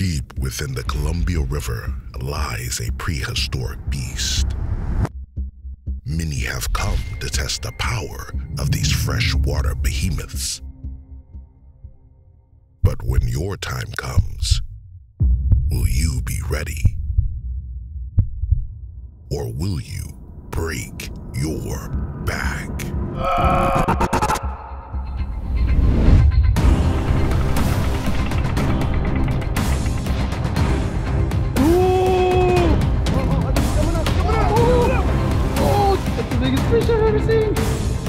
Deep within the Columbia River lies a prehistoric beast. Many have come to test the power of these freshwater behemoths. But when your time comes, will you be ready? Or will you break your back? biggest fish I've ever seen.